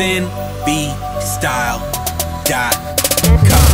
zenbstyle.com.